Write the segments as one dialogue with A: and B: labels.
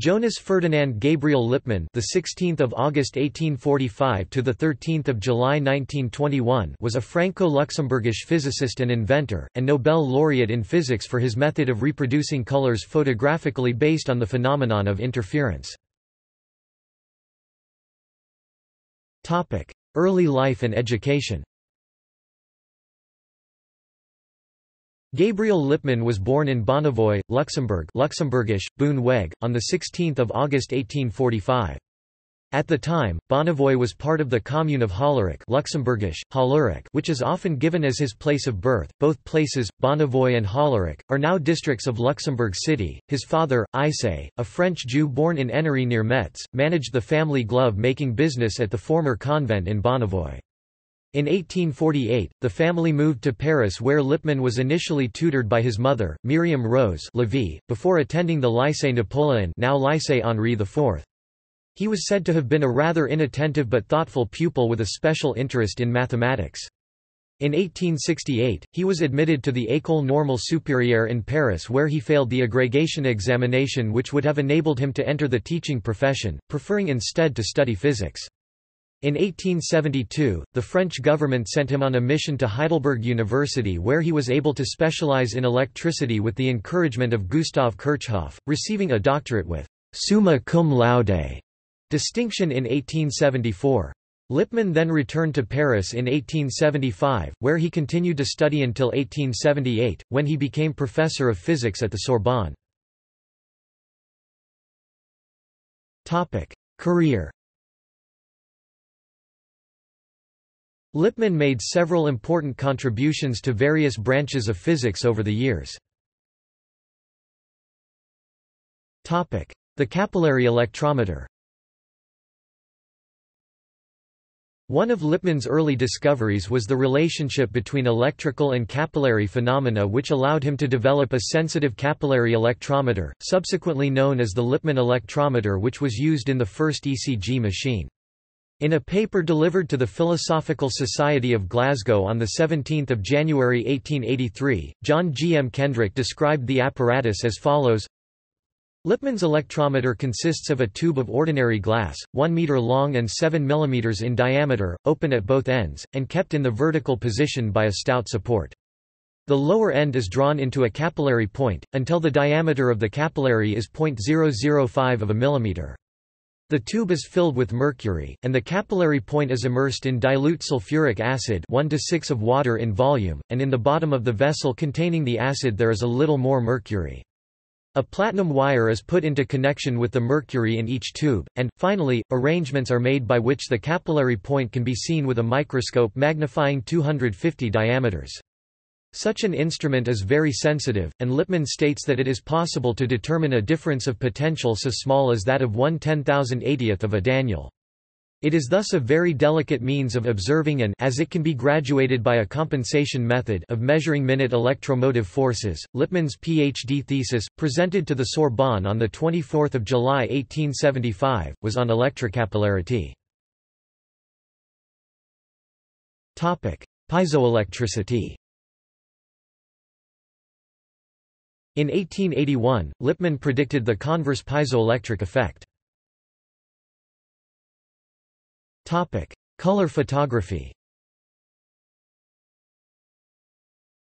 A: Jonas Ferdinand Gabriel Lippmann, the 16th of August 1845 to the 13th of July 1921, was a Franco-Luxembourgish physicist and inventor and Nobel laureate in physics for his method of reproducing colors photographically based on the phenomenon of interference. Topic: Early life and education. Gabriel Lippmann was born in Bonnevoie, Luxembourg Luxembourgish, Bouneweg, on 16 August 1845. At the time, Bonnevoie was part of the commune of Hollerich Luxembourgish, Hollerich, which is often given as his place of birth. Both places, Bonnevoie and Hollerich, are now districts of Luxembourg City. His father, Isaïe, a French Jew born in Ennery near Metz, managed the family glove-making business at the former convent in Bonnevoie. In 1848, the family moved to Paris where Lippmann was initially tutored by his mother, Miriam Rose Levy, before attending the Lycée Napoléon now Lycée Henri IV. He was said to have been a rather inattentive but thoughtful pupil with a special interest in mathematics. In 1868, he was admitted to the École Normale Supérieure in Paris where he failed the agrégation examination which would have enabled him to enter the teaching profession, preferring instead to study physics. In 1872, the French government sent him on a mission to Heidelberg University where he was able to specialize in electricity with the encouragement of Gustav Kirchhoff, receiving a doctorate with summa cum laude distinction in 1874. Lippmann then returned to Paris in 1875, where he continued to study until 1878, when he became professor of physics at the Sorbonne. Career Lippmann made several important contributions to various branches of physics over the years. The capillary electrometer One of Lippmann's early discoveries was the relationship between electrical and capillary phenomena which allowed him to develop a sensitive capillary electrometer, subsequently known as the Lippmann electrometer which was used in the first ECG machine. In a paper delivered to the Philosophical Society of Glasgow on 17 January 1883, John G. McKendrick described the apparatus as follows Lippmann's electrometer consists of a tube of ordinary glass, 1 meter long and 7 mm in diameter, open at both ends, and kept in the vertical position by a stout support. The lower end is drawn into a capillary point, until the diameter of the capillary is 0.005 of a millimeter. The tube is filled with mercury, and the capillary point is immersed in dilute sulfuric acid 1 to 6 of water in volume, and in the bottom of the vessel containing the acid there is a little more mercury. A platinum wire is put into connection with the mercury in each tube, and, finally, arrangements are made by which the capillary point can be seen with a microscope magnifying 250 diameters. Such an instrument is very sensitive, and Lippmann states that it is possible to determine a difference of potential so small as that of 1 10,080th of a Daniell. It is thus a very delicate means of observing and as it can be graduated by a compensation method of measuring minute electromotive forces. Lippmann's PhD thesis, presented to the Sorbonne on the 24th of July 1875, was on electrocapillarity. Topic: Piezoelectricity. In 1881, Lippmann predicted the converse piezoelectric effect. Color photography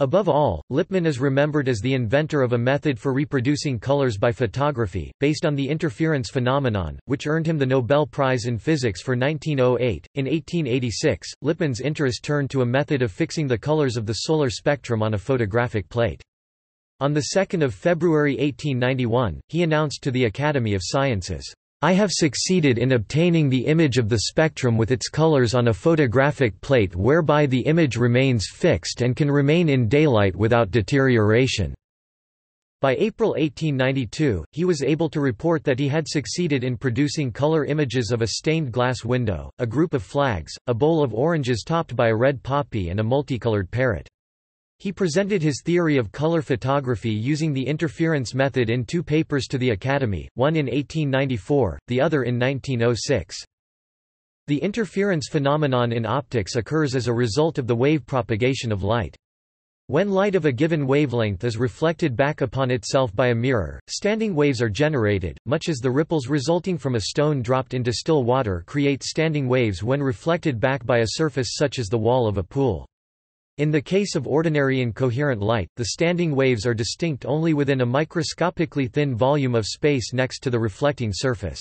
A: Above all, Lippmann is remembered as the inventor of a method for reproducing colors by photography, based on the interference phenomenon, which earned him the Nobel Prize in Physics for 1908. In 1886, Lippmann's interest turned to a method of fixing the colors of the solar spectrum on a photographic plate. On 2 February 1891, he announced to the Academy of Sciences, I have succeeded in obtaining the image of the spectrum with its colors on a photographic plate whereby the image remains fixed and can remain in daylight without deterioration. By April 1892, he was able to report that he had succeeded in producing color images of a stained glass window, a group of flags, a bowl of oranges topped by a red poppy and a multicolored parrot. He presented his theory of color photography using the interference method in two papers to the Academy, one in 1894, the other in 1906. The interference phenomenon in optics occurs as a result of the wave propagation of light. When light of a given wavelength is reflected back upon itself by a mirror, standing waves are generated, much as the ripples resulting from a stone dropped into still water create standing waves when reflected back by a surface such as the wall of a pool. In the case of ordinary incoherent light, the standing waves are distinct only within a microscopically thin volume of space next to the reflecting surface.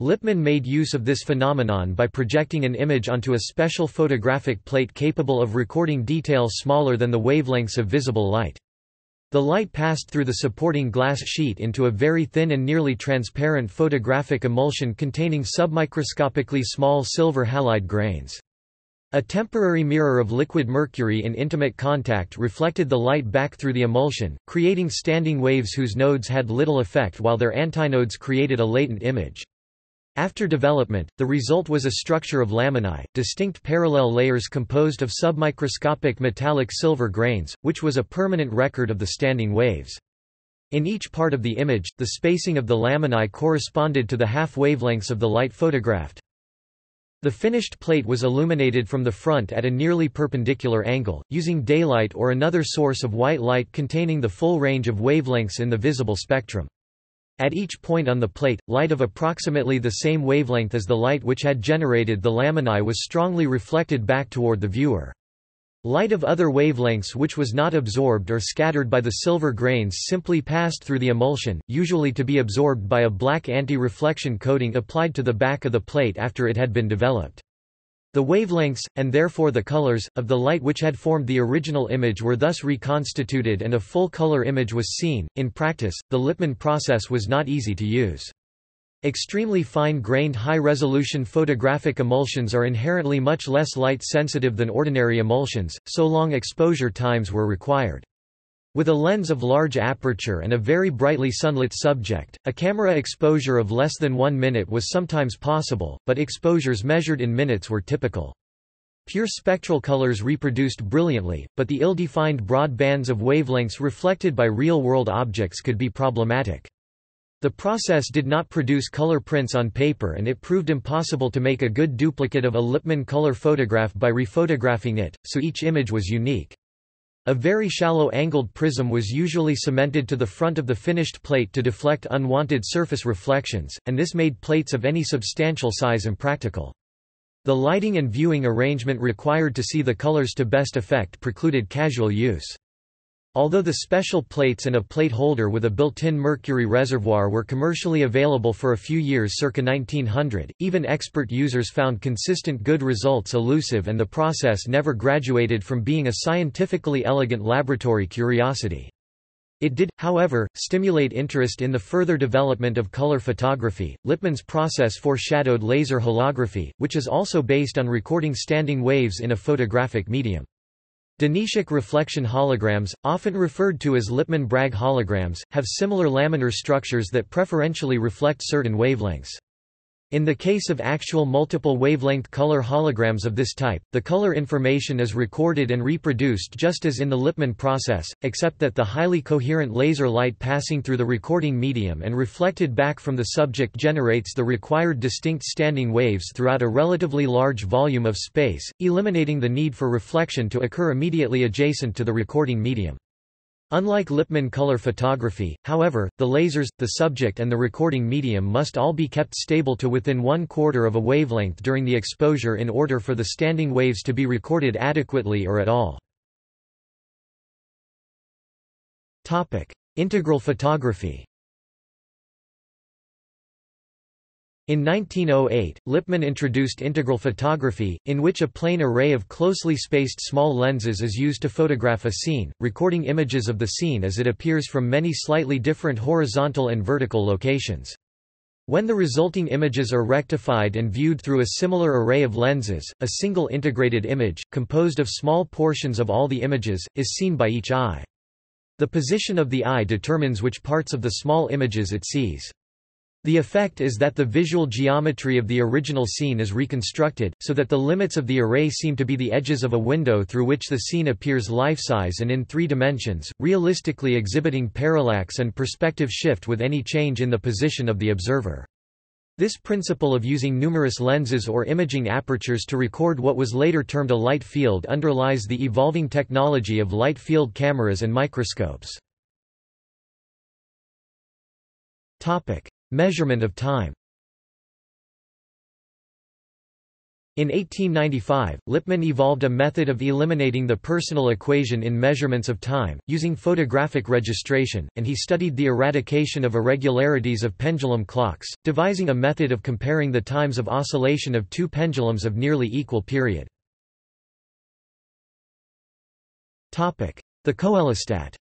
A: Lippmann made use of this phenomenon by projecting an image onto a special photographic plate capable of recording details smaller than the wavelengths of visible light. The light passed through the supporting glass sheet into a very thin and nearly transparent photographic emulsion containing submicroscopically small silver halide grains. A temporary mirror of liquid mercury in intimate contact reflected the light back through the emulsion, creating standing waves whose nodes had little effect while their antinodes created a latent image. After development, the result was a structure of laminae, distinct parallel layers composed of submicroscopic metallic silver grains, which was a permanent record of the standing waves. In each part of the image, the spacing of the laminae corresponded to the half wavelengths of the light photographed. The finished plate was illuminated from the front at a nearly perpendicular angle, using daylight or another source of white light containing the full range of wavelengths in the visible spectrum. At each point on the plate, light of approximately the same wavelength as the light which had generated the laminae was strongly reflected back toward the viewer. Light of other wavelengths which was not absorbed or scattered by the silver grains simply passed through the emulsion, usually to be absorbed by a black anti-reflection coating applied to the back of the plate after it had been developed. The wavelengths, and therefore the colors, of the light which had formed the original image were thus reconstituted and a full color image was seen. In practice, the Lippmann process was not easy to use. Extremely fine-grained high-resolution photographic emulsions are inherently much less light-sensitive than ordinary emulsions, so long exposure times were required. With a lens of large aperture and a very brightly sunlit subject, a camera exposure of less than one minute was sometimes possible, but exposures measured in minutes were typical. Pure spectral colors reproduced brilliantly, but the ill-defined broad bands of wavelengths reflected by real-world objects could be problematic. The process did not produce color prints on paper and it proved impossible to make a good duplicate of a Lippmann color photograph by rephotographing it, so each image was unique. A very shallow angled prism was usually cemented to the front of the finished plate to deflect unwanted surface reflections, and this made plates of any substantial size impractical. The lighting and viewing arrangement required to see the colors to best effect precluded casual use. Although the special plates and a plate holder with a built-in mercury reservoir were commercially available for a few years circa 1900, even expert users found consistent good results elusive and the process never graduated from being a scientifically elegant laboratory curiosity. It did, however, stimulate interest in the further development of color photography. Lippmann's process foreshadowed laser holography, which is also based on recording standing waves in a photographic medium. Denisyuk reflection holograms, often referred to as Lippmann-Bragg holograms, have similar laminar structures that preferentially reflect certain wavelengths. In the case of actual multiple wavelength color holograms of this type, the color information is recorded and reproduced just as in the Lippmann process, except that the highly coherent laser light passing through the recording medium and reflected back from the subject generates the required distinct standing waves throughout a relatively large volume of space, eliminating the need for reflection to occur immediately adjacent to the recording medium. Unlike Lippmann color photography, however, the lasers, the subject and the recording medium must all be kept stable to within one quarter of a wavelength during the exposure in order for the standing waves to be recorded adequately or at all. Integral photography In 1908, Lippmann introduced integral photography, in which a plane array of closely spaced small lenses is used to photograph a scene, recording images of the scene as it appears from many slightly different horizontal and vertical locations. When the resulting images are rectified and viewed through a similar array of lenses, a single integrated image, composed of small portions of all the images, is seen by each eye. The position of the eye determines which parts of the small images it sees. The effect is that the visual geometry of the original scene is reconstructed, so that the limits of the array seem to be the edges of a window through which the scene appears life-size and in three dimensions, realistically exhibiting parallax and perspective shift with any change in the position of the observer. This principle of using numerous lenses or imaging apertures to record what was later termed a light field underlies the evolving technology of light field cameras and microscopes. Measurement of time In 1895, Lippmann evolved a method of eliminating the personal equation in measurements of time, using photographic registration, and he studied the eradication of irregularities of pendulum clocks, devising a method of comparing the times of oscillation of two pendulums of nearly equal period. The coelostat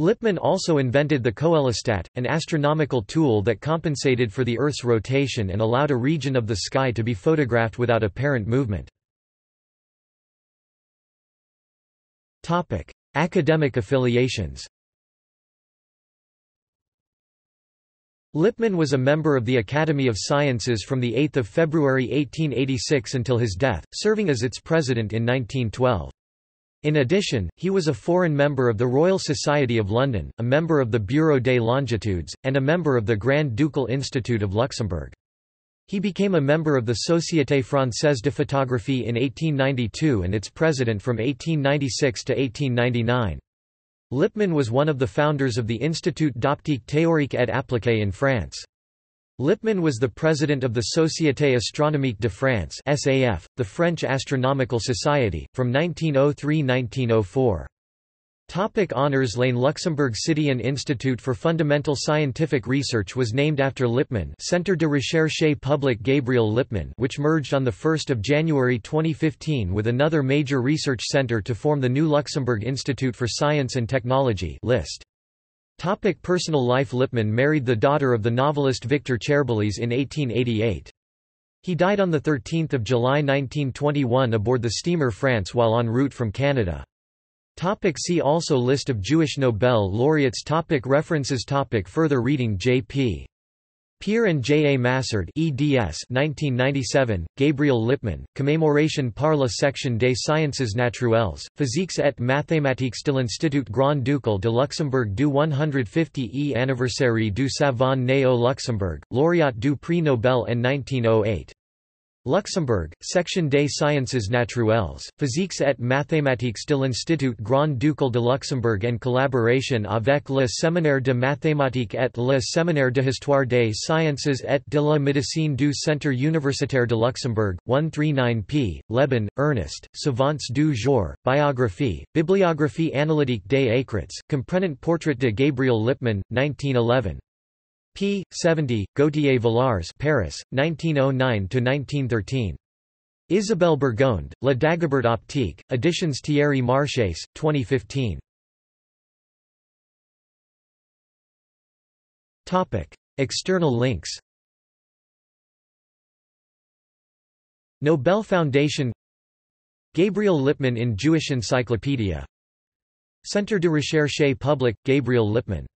A: Lippmann also invented the coelostat, an astronomical tool that compensated for the Earth's rotation and allowed a region of the sky to be photographed without apparent movement. Academic affiliations Lippmann was a member of the Academy of Sciences from 8 February 1886 until his death, serving as its president in 1912. In addition, he was a foreign member of the Royal Society of London, a member of the Bureau des Longitudes, and a member of the Grand Ducal Institute of Luxembourg. He became a member of the Société Française de Photographie in 1892 and its president from 1896 to 1899. Lippmann was one of the founders of the Institut d'optique théorique et appliquée in France. Lippmann was the president of the Société Astronomique de France (SAF), the French Astronomical Society, from 1903–1904. Topic honors Lane Luxembourg City and Institute for Fundamental Scientific Research was named after Lippmann Centre de Recherche Publique Gabriel Lippmann which merged on 1 January 2015 with another major research centre to form the new Luxembourg Institute for Science and Technology list. Topic personal life Lippmann married the daughter of the novelist Victor Cherbuliez in 1888. He died on 13 July 1921 aboard the steamer France while en route from Canada. Topic see also List of Jewish Nobel laureates topic References topic Further reading J.P. Pier and J. A. Massard eds 1997, Gabriel Lippmann, Commémoration par la section des sciences naturelles, physiques et mathématiques de l'Institut Grand Ducal de Luxembourg du 150e anniversaire du savant né au Luxembourg, lauréat du prix Nobel en 1908. Luxembourg, Section des Sciences Naturelles, Physiques et Mathématiques de l'Institut Grand Ducal de Luxembourg en collaboration avec le Séminaire de mathématiques et le Séminaire de Histoire des Sciences et de la Médecine du Centre universitaire de Luxembourg, 139 p. Lebon, Ernest, Savants du jour, Biographie, Bibliographie analytique des écrits, comprenant Portrait de Gabriel Lippmann, 1911 p. 70, Gauthier Villars Paris, 1909–1913. Isabelle Burgonde, La Dagobert Optique, Editions Thierry Marchais, 2015. External links Nobel Foundation Gabriel Lippmann in Jewish Encyclopedia Centre de Recherche Publique, Gabriel Lippmann